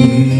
you